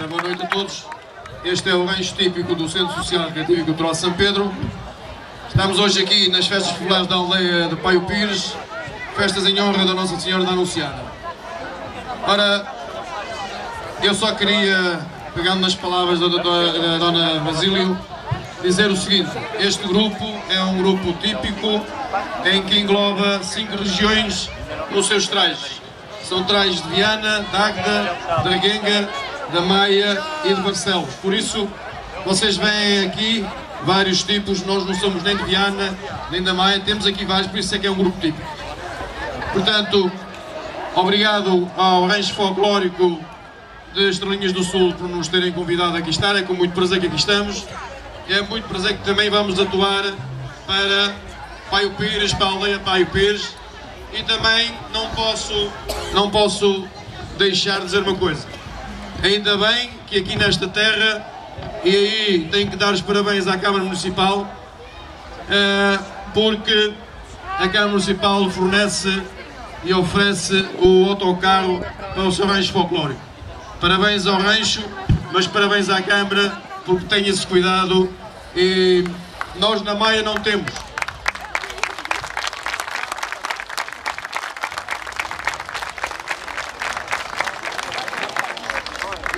Ora, boa noite a todos. Este é o rancho típico do Centro Social Recreativo Cultural São Pedro. Estamos hoje aqui nas festas populares da aldeia de Paio Pires, festas em honra da Nossa Senhora da Anunciada. Ora, eu só queria, pegando nas palavras da, da, da Dona Basílio, dizer o seguinte, este grupo é um grupo típico em que engloba cinco regiões nos seus trajes. São trajes de Viana, de Reguenga, da Maia e de Barcelos. Por isso, vocês veem aqui vários tipos, nós não somos nem de Viana, nem da Maia, temos aqui vários, por isso é que é um grupo típico. Portanto, obrigado ao Rancho Folclórico de Estrelinhas do Sul por nos terem convidado aqui estar, é com muito prazer que aqui estamos. É muito prazer que também vamos atuar para Paio Pires, para a aldeia Paio Pires. E também não posso, não posso deixar de dizer uma coisa. Ainda bem que aqui nesta terra, e aí tenho que dar os parabéns à Câmara Municipal, porque a Câmara Municipal fornece e oferece o autocarro para o seu rancho folclórico. Parabéns ao rancho, mas parabéns à Câmara, porque tem esse cuidado e nós na Maia não temos.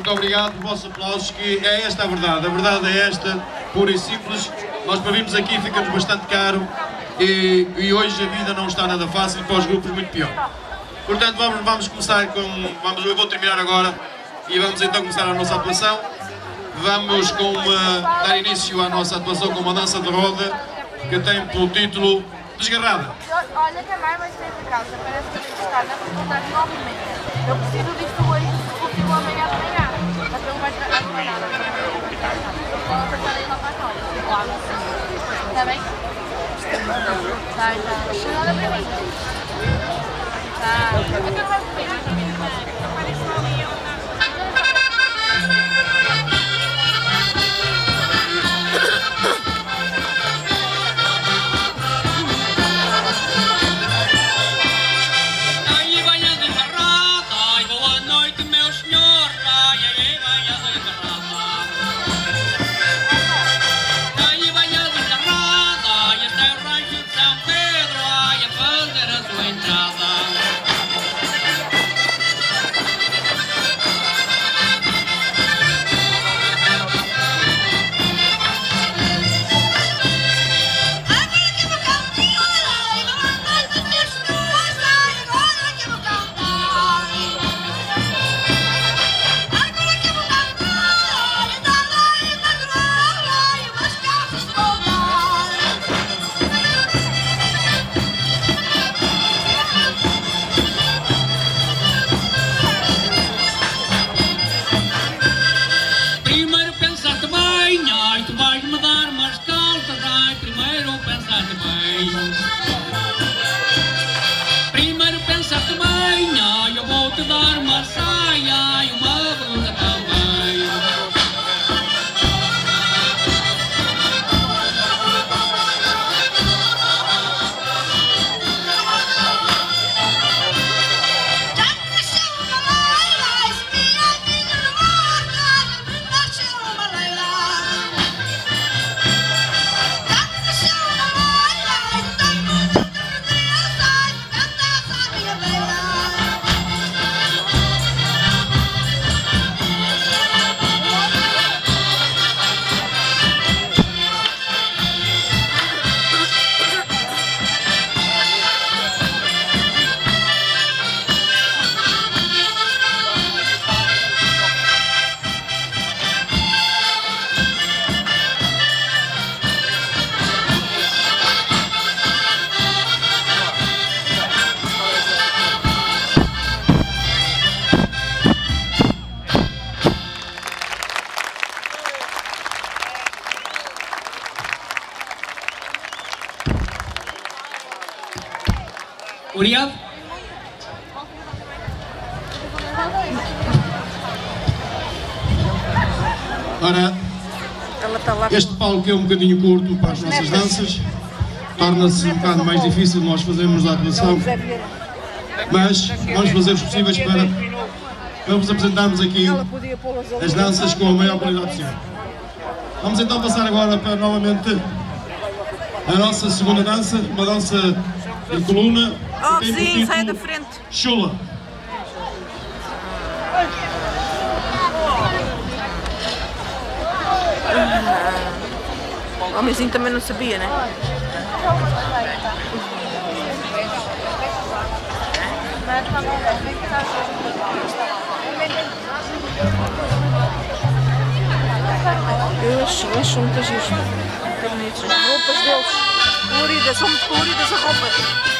Muito obrigado por vossos aplausos, que é esta a verdade. A verdade é esta, pura e simples. Nós para virmos aqui fica-nos bastante caro e, e, hoje a vida não está nada fácil para os grupos muito pior. Portanto, vamos, vamos começar com... Vamos, eu vou terminar agora e vamos então começar a nossa atuação. Vamos com uma, dar início à nossa atuação com uma dança de roda que tem pelo título Desgarrada. Olha que a Mar vai sair de casa, parece que está na faculdade novamente. Eu preciso disto Está bem? Tá, já. Não nada para mim. Tá. Eu quero mais um Obrigado. Ora, este palco é um bocadinho curto para as nossas danças, torna-se um bocado mais difícil nós fazermos a atuação, mas vamos fazer os possíveis para vos apresentarmos aqui as danças com a maior qualidade possível. Vamos então passar agora para novamente a nossa segunda dança, uma dança em coluna. Oh, sim, título sai da frente. Chula. O homenzinho também não sabia, né? Eu acho, acho muito giros. Muito bonitos. As roupas deles, coloridas, são muito coloridas as roupas.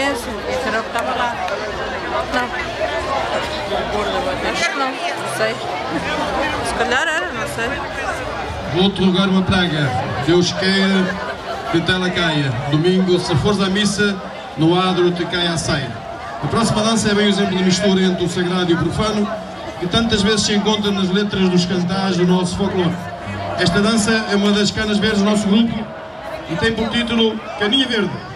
era o que estava lá. Não. Acho que não, não sei. Se calhar era, não sei. Vou-te rogar uma praga. Deus queira que tela caia. Domingo, se fores à missa, no adro te caia a saia. A próxima dança é bem o exemplo de mistura entre o sagrado e o profano, que tantas vezes se encontra nas letras dos cantares do nosso folclore. Esta dança é uma das canas verdes do nosso grupo e tem por título Caninha Verde.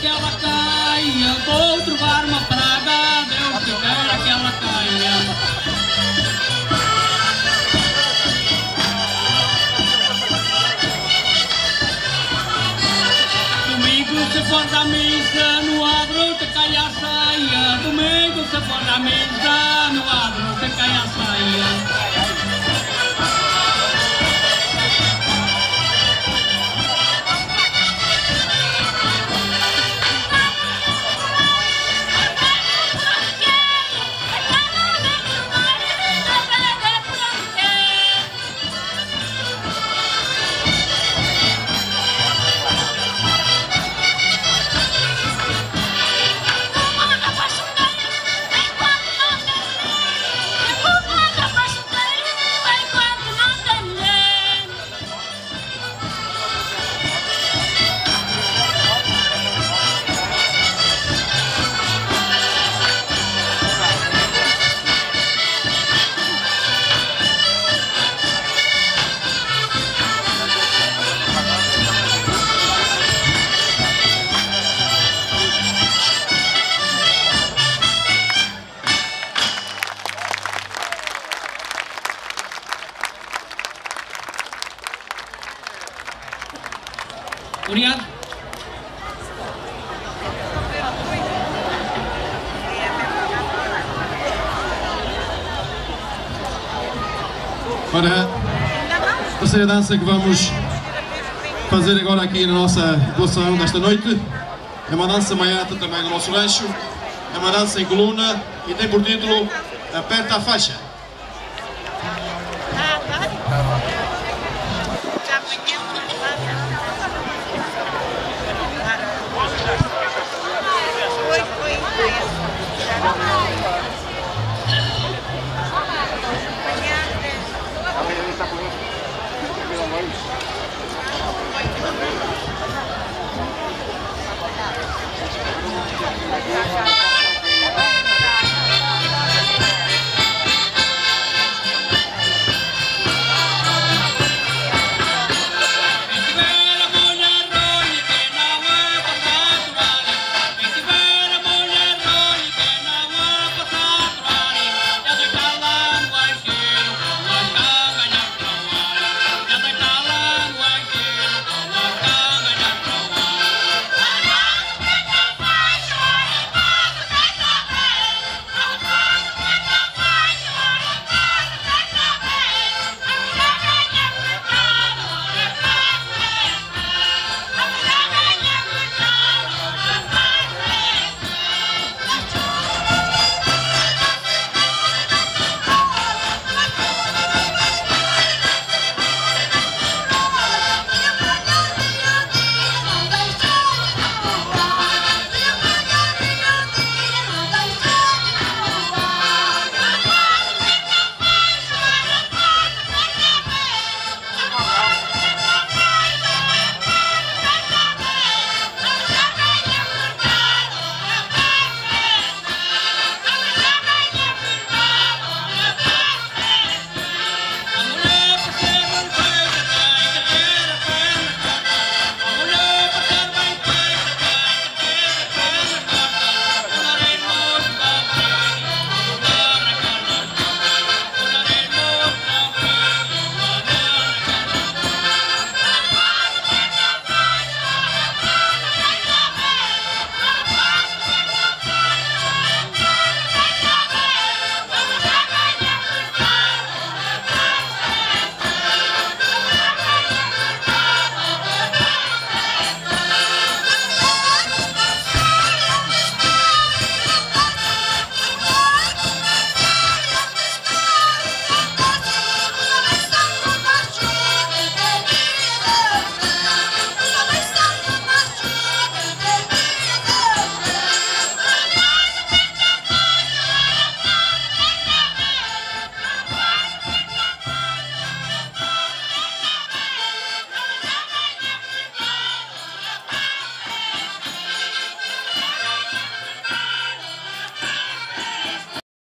Que ela caia, vou trovar uma praga, Deus queira que ela caia. Se for da missa, no adro que cai a saia. Domingo se for da missa, no adro a terceira dança que vamos fazer agora aqui na nossa doação desta noite é uma dança maiata também no nosso rancho, é uma dança em coluna e tem por título Aperta a Faixa.